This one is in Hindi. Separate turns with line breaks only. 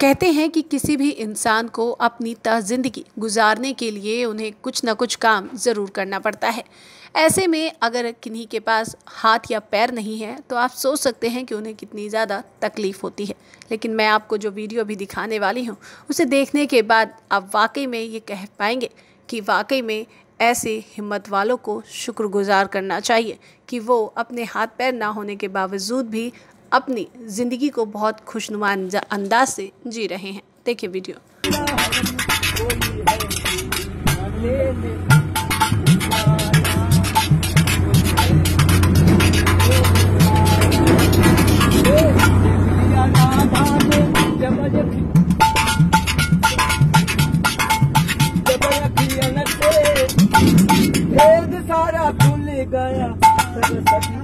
कहते हैं कि किसी भी इंसान को अपनी तह ज़िंदगी गुजारने के लिए उन्हें कुछ ना कुछ काम ज़रूर करना पड़ता है। ऐसे में अगर किन्हीं के पास हाथ या पैर नहीं है तो आप सोच सकते हैं कि उन्हें कितनी ज़्यादा तकलीफ़ होती है। लेकिन मैं आपको जो वीडियो भी दिखाने वाली हूँ, उसे देखने के बाद आप वाकई में ये कह पाएँगे कि वाकई में ऐसे हिम्मत वालों को शुक्रगुजार करना चाहिए कि वो अपने हाथ पैर ना होने के बावजूद भी अपनी ज़िंदगी को बहुत खुशनुमा अंदाज से जी रहे हैं। देखिए वीडियो।
सारा खुल गया